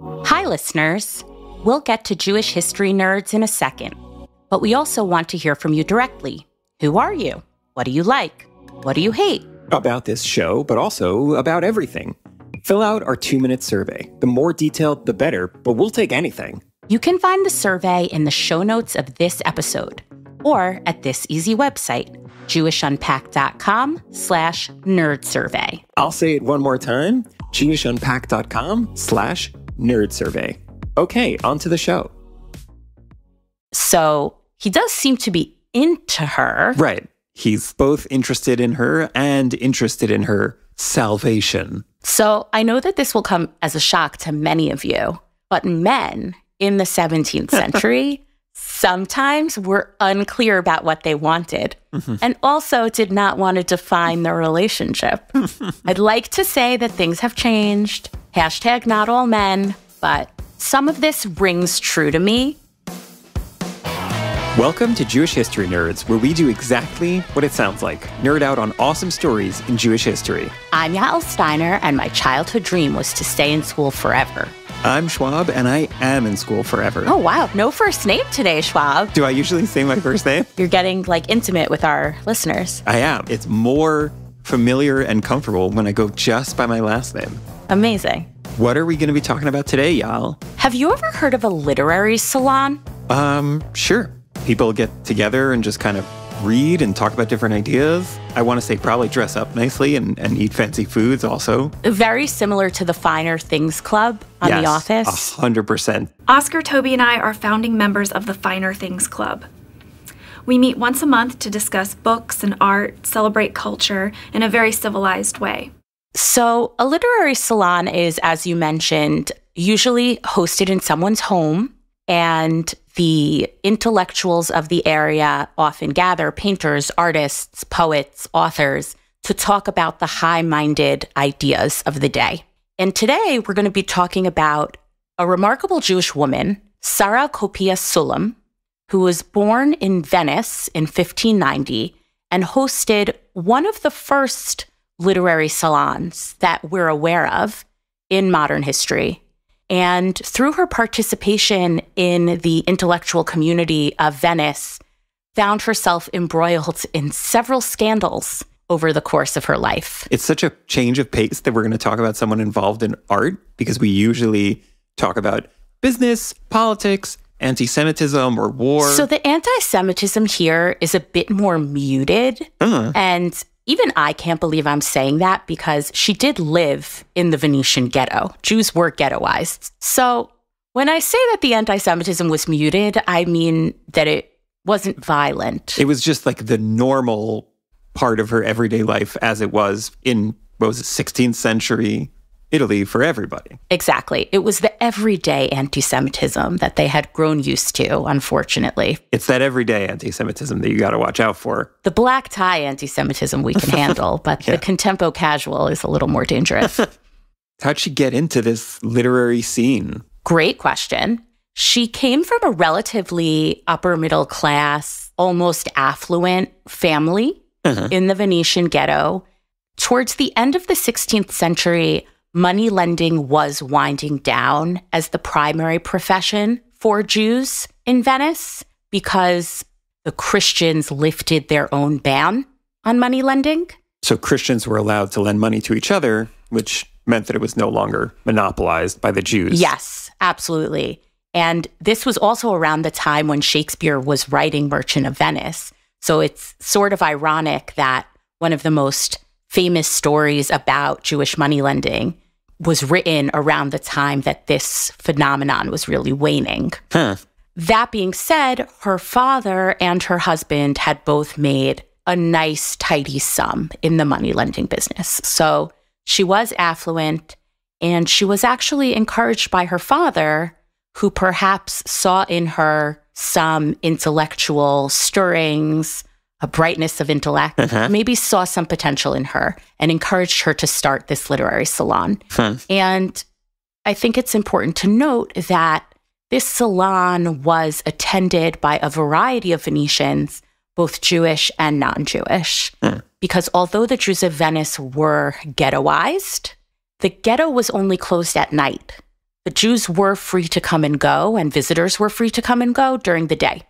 Hi, listeners. We'll get to Jewish history nerds in a second, but we also want to hear from you directly. Who are you? What do you like? What do you hate? About this show, but also about everything. Fill out our two minute survey. The more detailed, the better, but we'll take anything. You can find the survey in the show notes of this episode or at this easy website, jewishunpacked.com slash nerd survey. I'll say it one more time jewishunpacked.com slash nerd survey. Okay, on to the show. So he does seem to be into her. Right. He's both interested in her and interested in her salvation. So I know that this will come as a shock to many of you, but men in the 17th century sometimes were unclear about what they wanted mm-hmm. and also did not want to define their relationship. I'd like to say that things have changed. Hashtag not all men, but some of this rings true to me. Welcome to Jewish History Nerds, where we do exactly what it sounds like nerd out on awesome stories in Jewish history. I'm Yael Steiner, and my childhood dream was to stay in school forever. I'm Schwab, and I am in school forever. Oh, wow. No first name today, Schwab. Do I usually say my first name? You're getting like intimate with our listeners. I am. It's more familiar and comfortable when I go just by my last name. Amazing. What are we going to be talking about today, y'all? Have you ever heard of a literary salon? Um, sure. People get together and just kind of read and talk about different ideas. I want to say probably dress up nicely and, and eat fancy foods also. Very similar to the Finer Things Club on yes, The Office. hundred percent. Oscar, Toby, and I are founding members of the Finer Things Club. We meet once a month to discuss books and art, celebrate culture in a very civilized way. So, a literary salon is, as you mentioned, usually hosted in someone's home and the intellectuals of the area often gather painters, artists, poets, authors to talk about the high minded ideas of the day. And today we're going to be talking about a remarkable Jewish woman, Sarra Coppia Sullam, who was born in Venice in 1590 and hosted one of the first literary salons that we're aware of in modern history. And through her participation in the intellectual community of Venice, found herself embroiled in several scandals over the course of her life. It's such a change of pace that we're going to talk about someone involved in art because we usually talk about business, politics, anti Semitism, or war. So the anti Semitism here is a bit more muted. Uh-huh. And even I can't believe I'm saying that because she did live in the Venetian ghetto. Jews were ghettoized. So when I say that the anti Semitism was muted, I mean that it wasn't violent. It was just like the normal part of her everyday life as it was in, what was it, 16th century Italy for everybody. Exactly. It was the everyday anti Semitism that they had grown used to, unfortunately. It's that everyday anti Semitism that you got to watch out for. The black tie anti Semitism we can handle, but yeah. the contempo casual is a little more dangerous. How'd she get into this literary scene? Great question. She came from a relatively upper middle class, almost affluent family uh-huh. in the Venetian ghetto. Towards the end of the 16th century, money lending was winding down as the primary profession for Jews in Venice because the Christians lifted their own ban on money lending. So Christians were allowed to lend money to each other, which meant that it was no longer monopolized by the Jews. Yes, absolutely. And this was also around the time when Shakespeare was writing Merchant of Venice. So it's sort of ironic that one of the most famous stories about Jewish money lending was written around the time that this phenomenon was really waning. Huh. That being said, her father and her husband had both made a nice, tidy sum in the money lending business. So she was affluent and she was actually encouraged by her father, who perhaps saw in her some intellectual stirrings a brightness of intellect, uh-huh. maybe saw some potential in her and encouraged her to start this literary salon. Huh. And I think it's important to note that this salon was attended by a variety of Venetians, both Jewish and non Jewish. Huh. Because although the Jews of Venice were ghettoized, the ghetto was only closed at night. the Jews were free to come and go, and visitors were free to come and go during the day.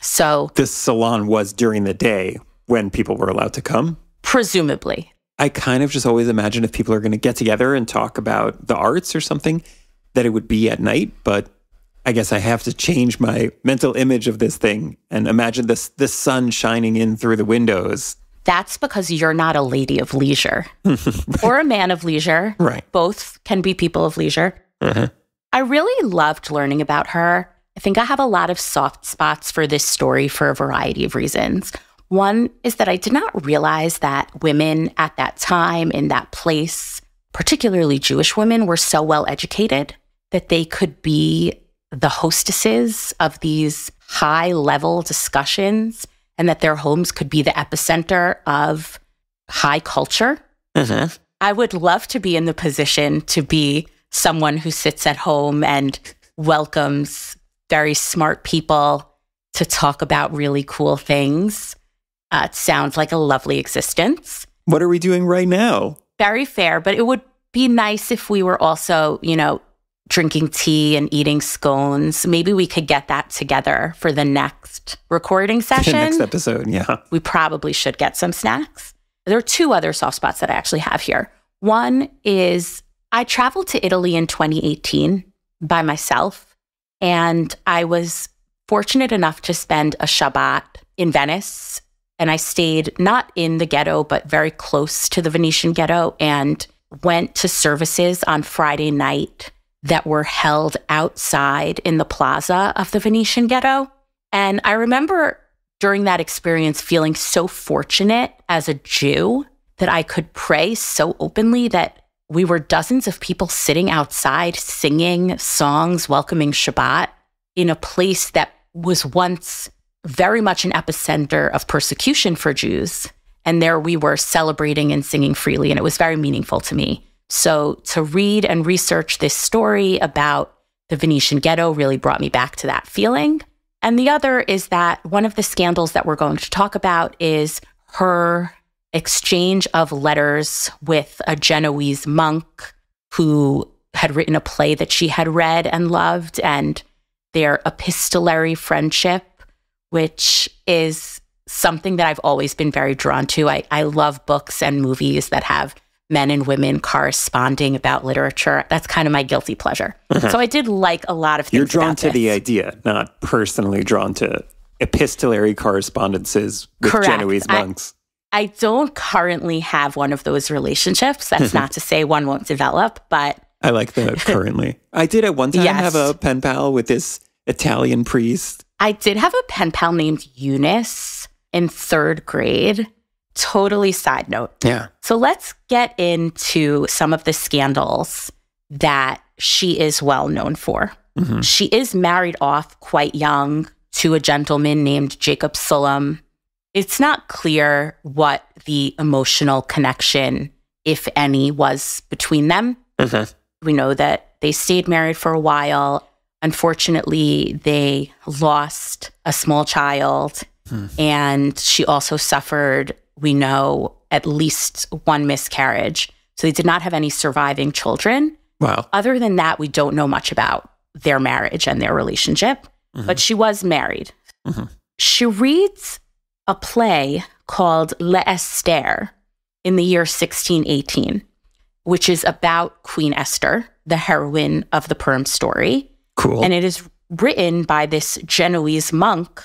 So, This salon was during the day when people were allowed to come. presumably, I kind of just always imagine if people are going to get together and talk about the arts or something, that it would be at night. But I guess I have to change my mental image of this thing and imagine this the sun shining in through the windows. that's because you're not a lady of leisure or a man of leisure. Right. Both can be people of leisure. Uh-huh. I really loved learning about her. I think I have a lot of soft spots for this story for a variety of reasons. One is that I did not realize that women at that time in that place, particularly Jewish women, were so well educated that they could be the hostesses of these high level discussions and that their homes could be the epicenter of high culture. Uh-huh. I would love to be in the position to be someone who sits at home and welcomes very smart people to talk about really cool things. Uh, it sounds like a lovely existence. What are we doing right now? Very fair, but it would be nice if we were also, you know, drinking tea and eating scones. Maybe we could get that together for the next recording session. next episode, yeah. we probably should get some snacks. There are two other soft spots that I actually have here. One is I traveled to Italy in 2018 by myself, and I was fortunate enough to spend a Shabbat in Venice. And I stayed not in the ghetto, but very close to the Venetian ghetto and went to services on Friday night that were held outside in the plaza of the Venetian ghetto. And I remember during that experience feeling so fortunate as a Jew that I could pray so openly that we were dozens of people sitting outside singing songs welcoming Shabbat in a place that was once very much an epicenter of persecution for Jews. And there we were celebrating and singing freely, and it was very meaningful to me. So to read and research this story about the Venetian ghetto really brought me back to that feeling. And the other is that one of the scandals that we're going to talk about is her exchange of letters with a Genoese monk who had written a play that she had read and loved, and their epistolary friendship, which is something that I've always been very drawn to. I, I love books and movies that have men and women corresponding about literature. That's kind of my guilty pleasure. Uh-huh. So I did like a lot of things. You're drawn to the idea, not personally drawn to epistolary correspondences with Correct. Genoese monks. I don't currently have one of those relationships. That's not to say one won't develop, but I like the currently. I did at one time Yes. have a pen pal with this Italian priest. I did have a pen pal named Eunice in third grade. Totally side note. Yeah. So let's get into some of the scandals that she is well known for. Mhm. She is married off quite young to a gentleman named Jacob Sullam. It's not clear what the emotional connection, if any, was between them. Mhm. We know that they stayed married for a while. Unfortunately, they lost a small child, and she also suffered, we know, at least one miscarriage. So they did not have any surviving children. Wow. Other than that, we don't know much about their marriage and their relationship, but she was married. Mhm. She reads a play called Le Esther in the year 1618, which is about Queen Esther, the heroine of the Purim story. Cool. And it is written by this Genoese monk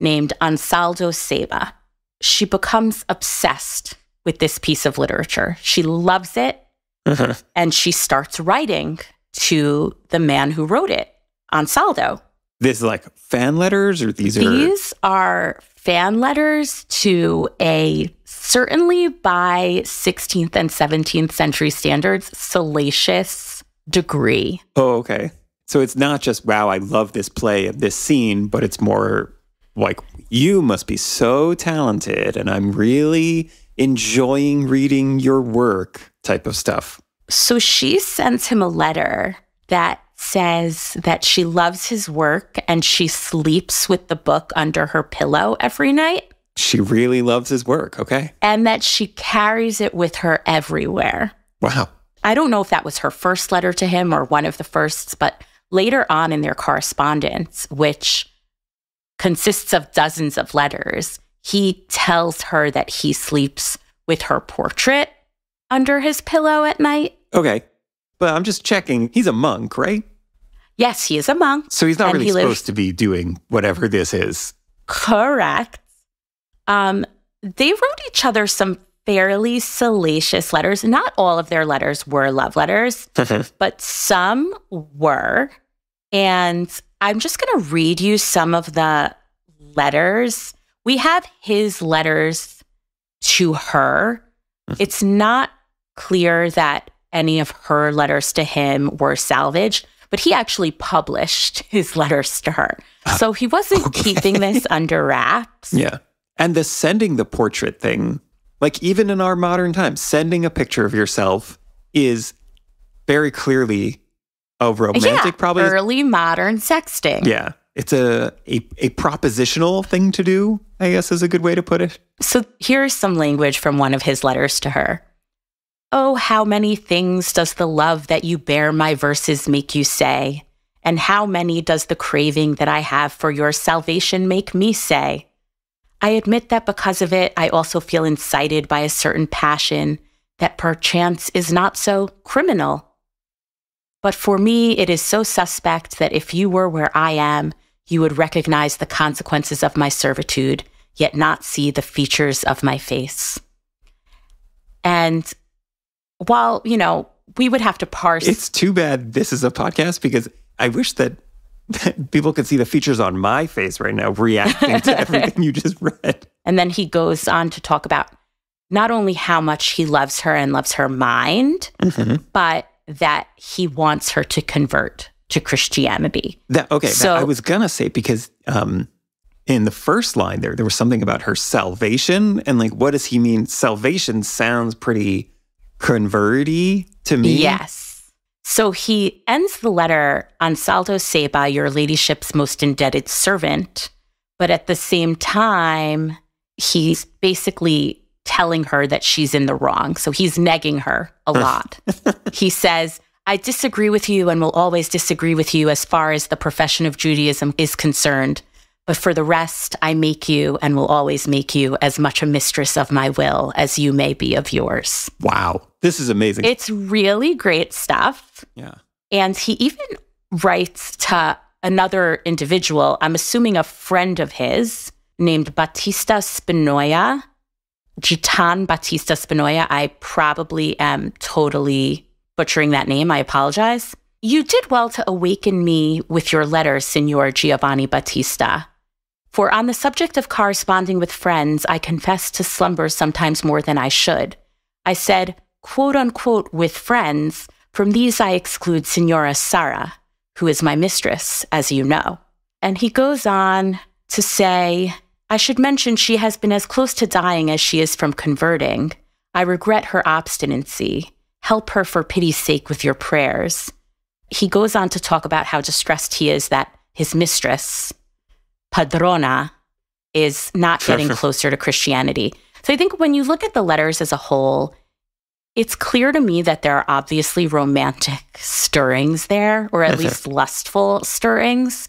named Ansaldo Cebà. She becomes obsessed with this piece of literature. She loves it Mhm. and she starts writing to the man who wrote it, Ansaldo. This is like fan letters, or these are These are fan letters to a certainly by 16th and 17th century standards salacious degree. Oh, okay. So it's not just wow, I love this play and this scene, but it's more like you must be so talented, and I'm really enjoying reading your work type of stuff. So she sends him a letter that says that she loves his work and she sleeps with the book under her pillow every night She really loves his work. Okay. and that she carries it with her everywhere. Wow. I don't know if that was her first letter to him or one of the firsts, but later on in their correspondence, which consists of dozens of letters, he tells her that he sleeps with her portrait under his pillow at night. Okay. But I'm just checking. He's a monk, right? Yes, he is a monk. So he's not really he lives- supposed to be doing whatever this is. Correct. Um, they wrote each other some fairly salacious letters. Not all of their letters were love letters, but some were. And I'm just going to read you some of the letters. We have his letters to her. It's not clear that any of her letters to him were salvaged, but he actually published his letters to her. So he wasn't Okay. keeping this under wraps. Yeah. And the sending the portrait thing, like even in our modern times, sending a picture of yourself is very clearly a romantic, yeah, probably. early modern sexting. Yeah. It's a, a a propositional thing to do, I guess is a good way to put it. So here's some language from one of his letters to her. Oh, how many things does the love that you bear my verses make you say? And how many does the craving that I have for your salvation make me say? I admit that because of it, I also feel incited by a certain passion that perchance is not so criminal. But for me, it is so suspect that if you were where I am, you would recognize the consequences of my servitude, yet not see the features of my face. And while, you know, we would have to parse. It's too bad this is a podcast because I wish that people could see the features on my face right now reacting to everything you just read. And then he goes on to talk about not only how much he loves her and loves her mind, but that he wants her to convert to Christianity. That okay. So- that, I was gonna say because um, in the first line there, there was something about her salvation, and like, what does he mean? Salvation sounds pretty converty to me. Yes. So he ends the letter Ansaldo Cebà, your ladyship's most indebted servant. But at the same time, he's basically telling her that she's in the wrong. So he's negging her a lot. he says, I disagree with you and will always disagree with you as far as the profession of Judaism is concerned. But for the rest, I make you and will always make you as much a mistress of my will as you may be of yours. Wow, this is amazing. It's really great stuff. yeah. And he even writes to another individual, I'm assuming a friend of his, named Batista Spinoya, Gitan Batista Spinoya. I probably am totally butchering that name. I apologize. You did well to awaken me with your letter, Signor Giovanni Battista. For on the subject of corresponding with friends, I confess to slumber sometimes more than I should. I said, quote unquote, with friends. From these, I exclude Senora Sara, who is my mistress, as you know. And he goes on to say, I should mention she has been as close to dying as she is from converting. I regret her obstinacy. Help her for pity's sake with your prayers. He goes on to talk about how distressed he is that his mistress, Padrona, is not getting closer to Christianity. So I think when you look at the letters as a whole, it's clear to me that there are obviously romantic stirrings there, or at least lustful stirrings.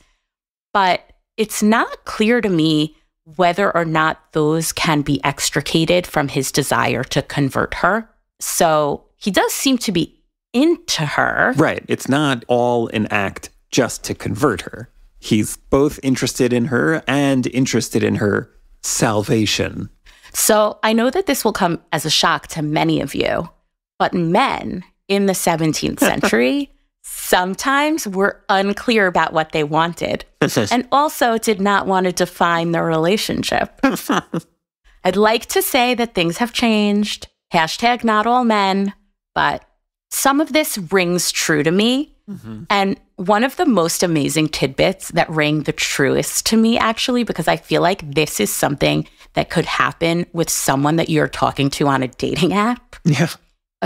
But it's not clear to me whether or not those can be extricated from his desire to convert her. So he does seem to be into her. Right. It's not all an act just to convert her. He's both interested in her and interested in her salvation. So I know that this will come as a shock to many of you, but men in the 17th century sometimes were unclear about what they wanted and also did not want to define their relationship. I'd like to say that things have changed. Hashtag not all men, but some of this rings true to me. Mm-hmm. And one of the most amazing tidbits that rang the truest to me, actually, because I feel like this is something that could happen with someone that you're talking to on a dating app. yeah.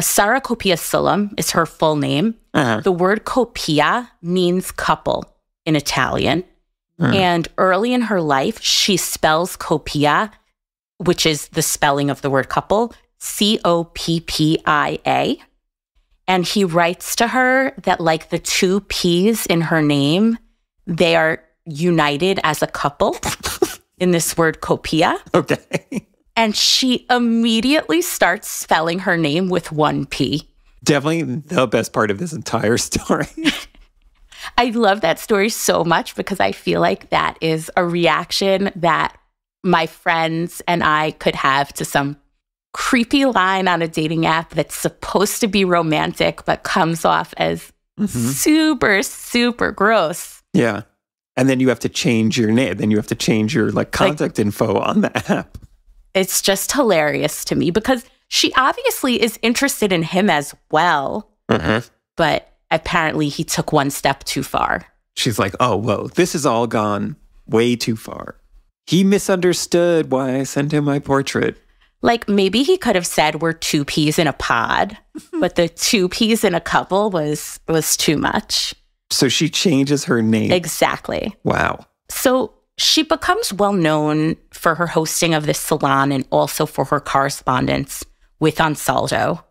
Sarra Copia Sullam is her full name. Uh-huh. The word copia means couple in Italian. And early in her life, she spells copia, which is the spelling of the word couple, C O P P I A. And he writes to her that, like the two P's in her name, they are united as a couple in this word copia. Okay. And she immediately starts spelling her name with one P. Definitely the best part of this entire story. I love that story so much because I feel like that is a reaction that my friends and I could have to some creepy line on a dating app that's supposed to be romantic but comes off as Mm-hmm. super, super gross. yeah. And then you have to change your name. Then you have to change your like contact info on the app. It's just hilarious to me because she obviously is interested in him as well, mm-hmm. but apparently he took one step too far. She's like, oh, whoa, this has all gone way too far. He misunderstood why I sent him my portrait. Like maybe he could have said we're two peas in a pod, but the two peas in a couple was was too much. So she changes her name. Exactly. wow. So she becomes well known for her hosting of this salon and also for her correspondence with Ansaldo.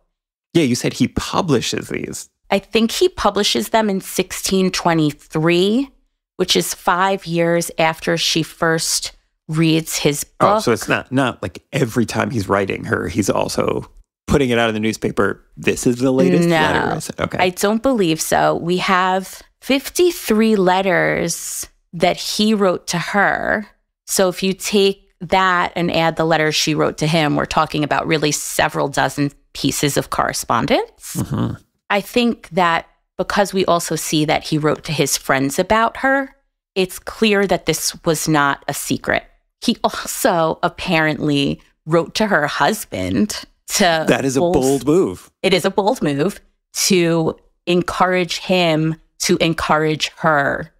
Yeah, you said he publishes these. I think he publishes them in 1623, which is five years after she first reads his book. Oh, so it's not not like every time he's writing her, he's also putting it out in the newspaper. This is the latest No. letter. Okay. I don't believe so. We have 53 letters that he wrote to her. So if you take that and add the letters she wrote to him, we're talking about really several dozen pieces of correspondence. Mhm. I think that because we also see that he wrote to his friends about her, it's clear that this was not a secret. He also apparently wrote to her husband to That is a both- bold move. it is a bold move to encourage him to encourage her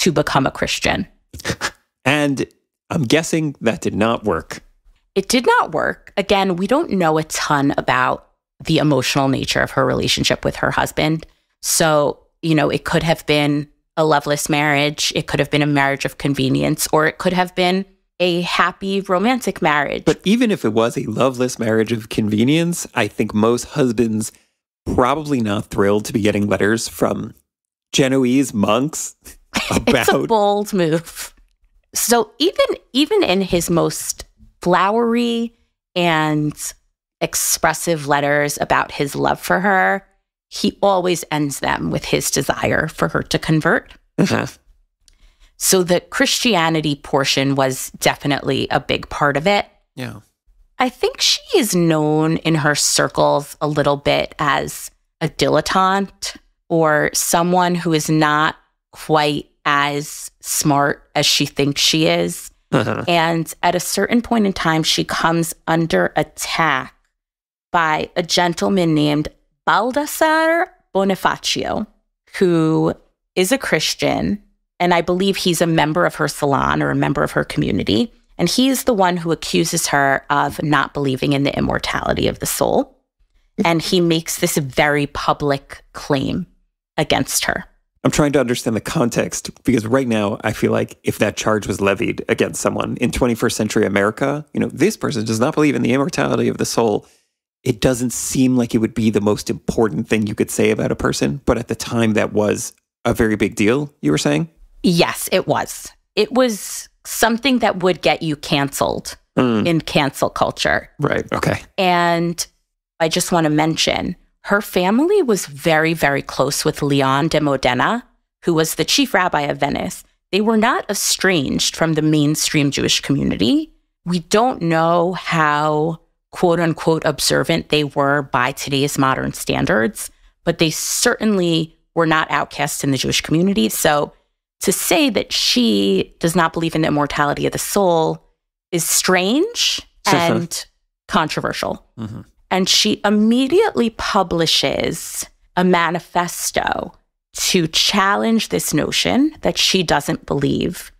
to become a Christian. And I'm guessing that did not work. It did not work. Again, we don't know a ton about the emotional nature of her relationship with her husband. So, you know, it could have been a loveless marriage, it could have been a marriage of convenience, or it could have been a happy romantic marriage. But even if it was a loveless marriage of convenience, I think most husbands probably not thrilled to be getting letters from Genoese monks it's a bold move. So even even in his most flowery and expressive letters about his love for her, he always ends them with his desire for her to convert. Uh-huh. So the Christianity portion was definitely a big part of it. Yeah. I think she is known in her circles a little bit as a dilettante or someone who is not quite as smart as she thinks she is. Uh-huh. And at a certain point in time, she comes under attack by a gentleman named Baldassar Bonifacio, who is a Christian. And I believe he's a member of her salon or a member of her community. And he's the one who accuses her of not believing in the immortality of the soul. And he makes this very public claim against her. I'm trying to understand the context because right now I feel like if that charge was levied against someone in 21st century America, you know, this person does not believe in the immortality of the soul. It doesn't seem like it would be the most important thing you could say about a person, but at the time that was a very big deal, you were saying? Yes, it was. It was something that would get you canceled Mm, in cancel culture. right. Okay. And I just want to mention her family was very, very close with Leon de Modena, who was the chief rabbi of Venice. They were not estranged from the mainstream Jewish community. We don't know how quote unquote observant they were by today's modern standards, but they certainly were not outcasts in the Jewish community. So to say that she does not believe in the immortality of the soul is strange and controversial. Mhm. And she immediately publishes a manifesto to challenge this notion that she doesn't believe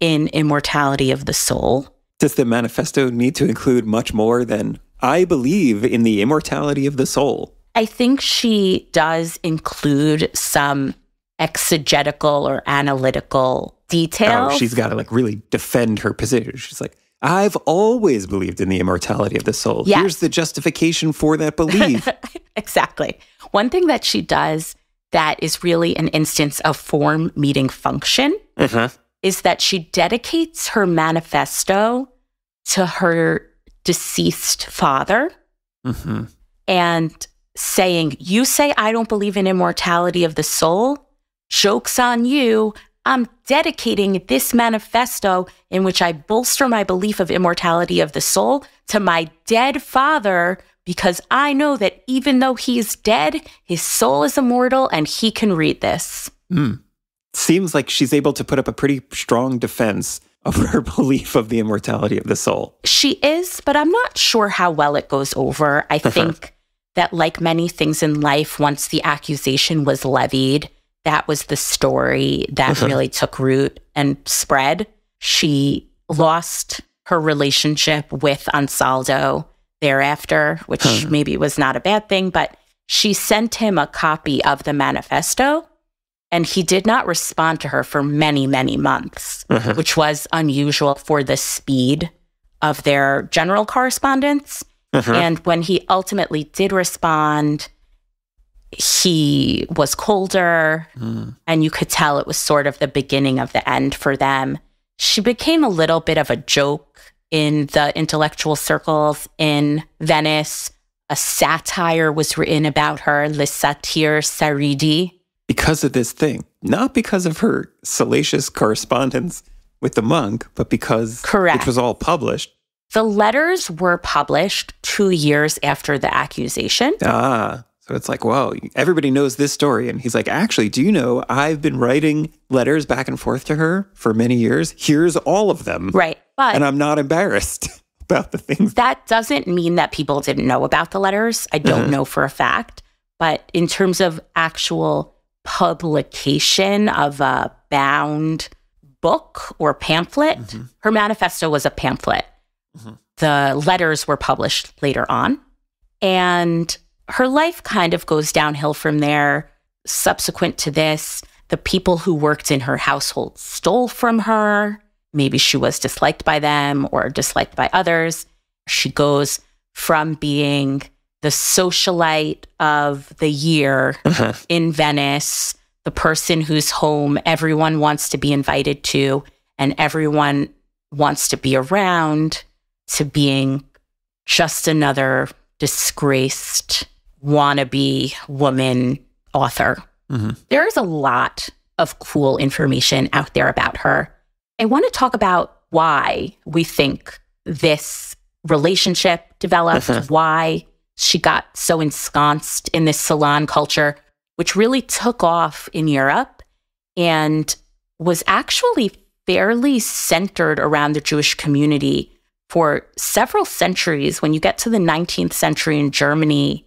in immortality of the soul. Does the manifesto need to include much more than I believe in the immortality of the soul? I think she does include some exegetical or analytical detail. Oh, she's got to like really defend her position. She's like, I've always believed in the immortality of the soul. Yes. Here's the justification for that belief. exactly. One thing that she does that is really an instance of form meeting function uh-huh. is that she dedicates her manifesto to her deceased father hmm and saying, You say I don't believe in immortality of the soul? Joke's on you. I'm dedicating this manifesto in which I bolster my belief of immortality of the soul to my dead father because I know that even though he is dead, his soul is immortal and he can read this. Mm. Seems like she's able to put up a pretty strong defense of her belief of the immortality of the soul. She is, but I'm not sure how well it goes over. I think that, like many things in life, once the accusation was levied, that was the story that really took root and spread. She lost her relationship with Ansaldo thereafter, which Huh. maybe was not a bad thing, but she sent him a copy of the manifesto and he did not respond to her for many, many months, Uh-huh. which was unusual for the speed of their general correspondence. Uh-huh. And when he ultimately did respond, he was colder, Mm. and you could tell it was sort of the beginning of the end for them. She became a little bit of a joke in the intellectual circles in Venice. A satire was written about her, Le Satire Saridi. Because of this thing, not because of her salacious correspondence with the monk, but because Correct. it was all published. The letters were published two years after the accusation. Ah, so it's like, whoa, everybody knows this story. And he's like, actually, do you know I've been writing letters back and forth to her for many years? Here's all of them. Right. But And I'm not embarrassed about the things. that doesn't mean that people didn't know about the letters. I don't Uh-huh. know for a fact. But in terms of actual publication of a bound book or pamphlet, her manifesto was a pamphlet. The letters were published later on. And her life kind of goes downhill from there. Subsequent to this, the people who worked in her household stole from her. Maybe she was disliked by them or disliked by others. She goes from being the socialite of the year Uh-huh. in Venice, the person whose home everyone wants to be invited to and everyone wants to be around, to being just another disgraced wannabe woman author. Mhm. There is a lot of cool information out there about her. I want to talk about why we think this relationship developed, why she got so ensconced in this salon culture, which really took off in Europe and was actually fairly centered around the Jewish community for several centuries. When you get to the 19th century in Germany,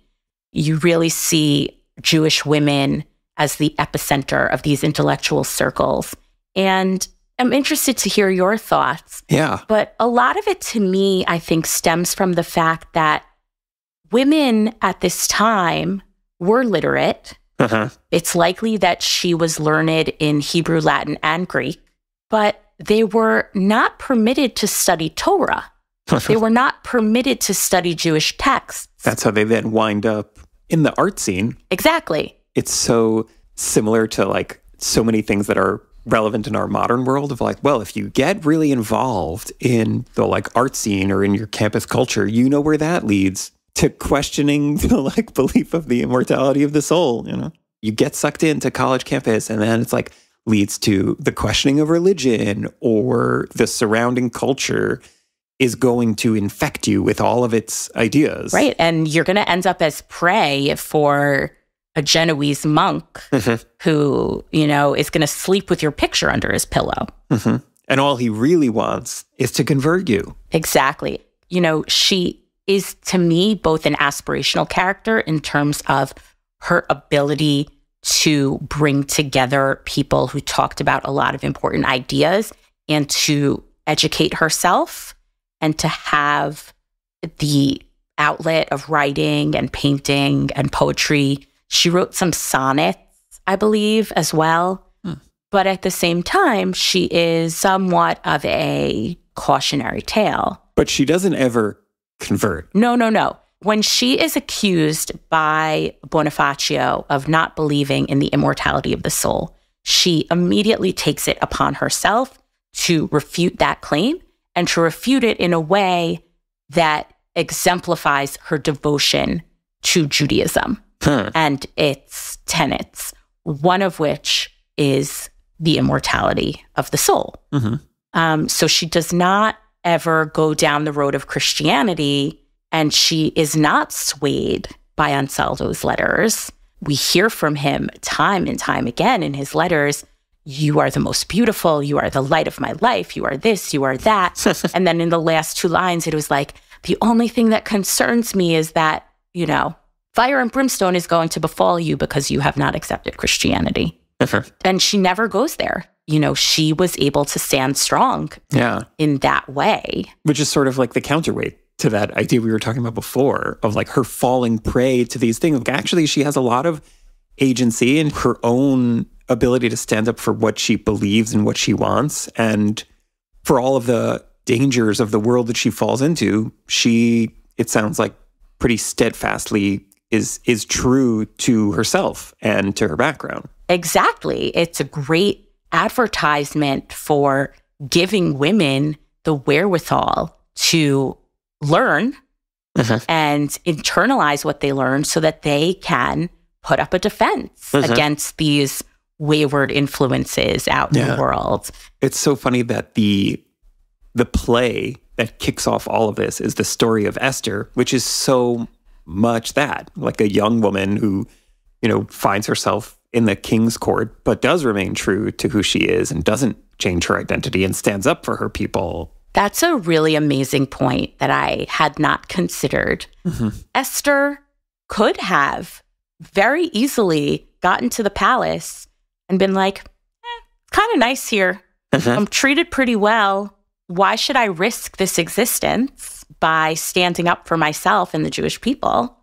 you really see Jewish women as the epicenter of these intellectual circles. And I'm interested to hear your thoughts. Yeah. But a lot of it to me, I think, stems from the fact that women at this time were literate. Uh-huh. It's likely that she was learned in Hebrew, Latin, and Greek, but they were not permitted to study Torah. They were not permitted to study Jewish texts. That's how they then wind up in the art scene. exactly. It's so similar to like so many things that are relevant in our modern world of like, well, if you get really involved in the like art scene or in your campus culture, you know where that leads to questioning the like belief of the immortality of the soul, you know? You get sucked into college campus and then it's like leads to the questioning of religion or the surrounding culture is going to infect you with all of its ideas. Right. And you're going to end up as prey for a Genoese monk Mhm. who, you know, is going to sleep with your picture under his pillow. Mhm. And all he really wants is to convert you. Exactly. You know, she is to me both an aspirational character in terms of her ability to bring together people who talked about a lot of important ideas and to educate herself and to have the outlet of writing and painting and poetry. She wrote some sonnets, I believe, as well. Hmm. But at the same time, she is somewhat of a cautionary tale. But she doesn't ever convert. No, no, no. When she is accused by Bonifacio of not believing in the immortality of the soul, she immediately takes it upon herself to refute that claim and to refute it in a way that exemplifies her devotion to Judaism Huh. and its tenets, one of which is the immortality of the soul. Mhm. Um, so she does not ever go down the road of Christianity, and she is not swayed by Ansaldo's letters. We hear from him time and time again in his letters You are the most beautiful. You are the light of my life. You are this, you are that. and then in the last two lines, it was like, The only thing that concerns me is that, you know, fire and brimstone is going to befall you because you have not accepted Christianity. Uh-huh. And she never goes there. You know, she was able to stand strong yeah. in that way. Which is sort of like the counterweight to that idea we were talking about before of like her falling prey to these things. Like actually, she has a lot of agency and her own ability to stand up for what she believes and what she wants. And for all of the dangers of the world that she falls into, she, it sounds like, pretty steadfastly is is true to herself and to her background. Exactly. It's a great advertisement for giving women the wherewithal to learn Mhm. and internalize what they learn so that they can put up a defense Mhm. against these wayward influences out in Yeah. the world. It's so funny that the the play that kicks off all of this is the story of Esther, which is so much that like a young woman who, you know, finds herself in the king's court but does remain true to who she is and doesn't change her identity and stands up for her people. That's a really amazing point that I had not considered. Mm-hmm. Esther could have very easily gotten to the palace and been like, eh, kind of nice here. I'm treated pretty well. Why should I risk this existence by standing up for myself and the Jewish people?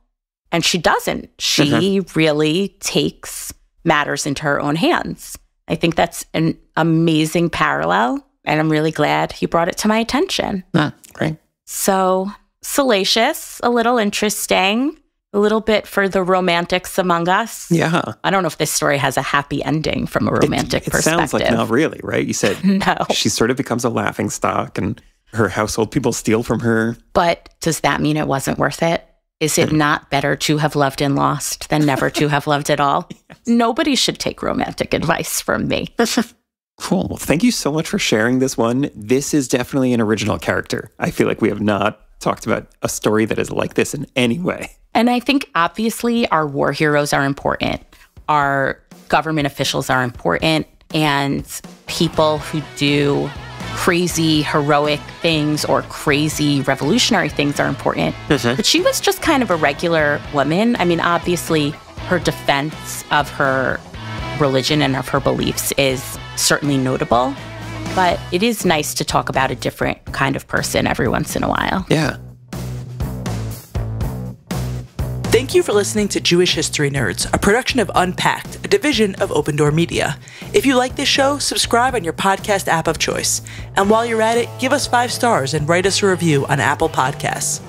And she doesn't. She really takes matters into her own hands. I think that's an amazing parallel. And I'm really glad you brought it to my attention. Ah, great. So salacious, a little interesting, a little bit for the romantics among us. Yeah. I don't know if this story has a happy ending from a romantic it, it perspective. sounds like not really, right? You said No. she sort of becomes a laughing stock and her household people steal from her. But does that mean it wasn't worth it? Is it not better to have loved and lost than never to have loved at all? Nobody should take romantic advice from me. Cool. Well, thank you so much for sharing this one. This is definitely an original character. I feel like we have not talked about a story that is like this in any way. And I think obviously our war heroes are important, our government officials are important, and people who do crazy heroic things or crazy revolutionary things are important. Mm-hmm. But she was just kind of a regular woman. I mean, obviously, her defense of her religion and of her beliefs is certainly notable. But it is nice to talk about a different kind of person every once in a while. Yeah. Thank you for listening to Jewish History Nerds, a production of Unpacked, a division of Open Door Media. If you like this show, subscribe on your podcast app of choice. And while you're at it, give us five stars and write us a review on Apple Podcasts.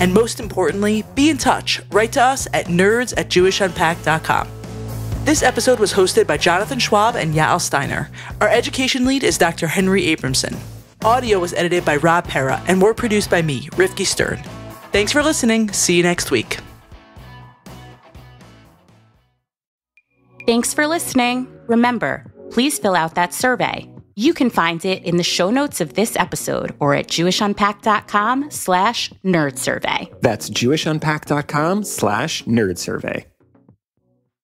And most importantly, be in touch. Write to us at nerds at jewishunpacked.com. This episode was hosted by Jonathan Schwab and Yael Steiner. Our education lead is Dr. Henry Abramson. Audio was edited by Rob Pera and were produced by me, Rivky Stern. Thanks for listening. See you next week. Thanks for listening. Remember, please fill out that survey. You can find it in the show notes of this episode or at jewishunpack.com slash nerd survey. That's jewishunpack.com slash nerd survey.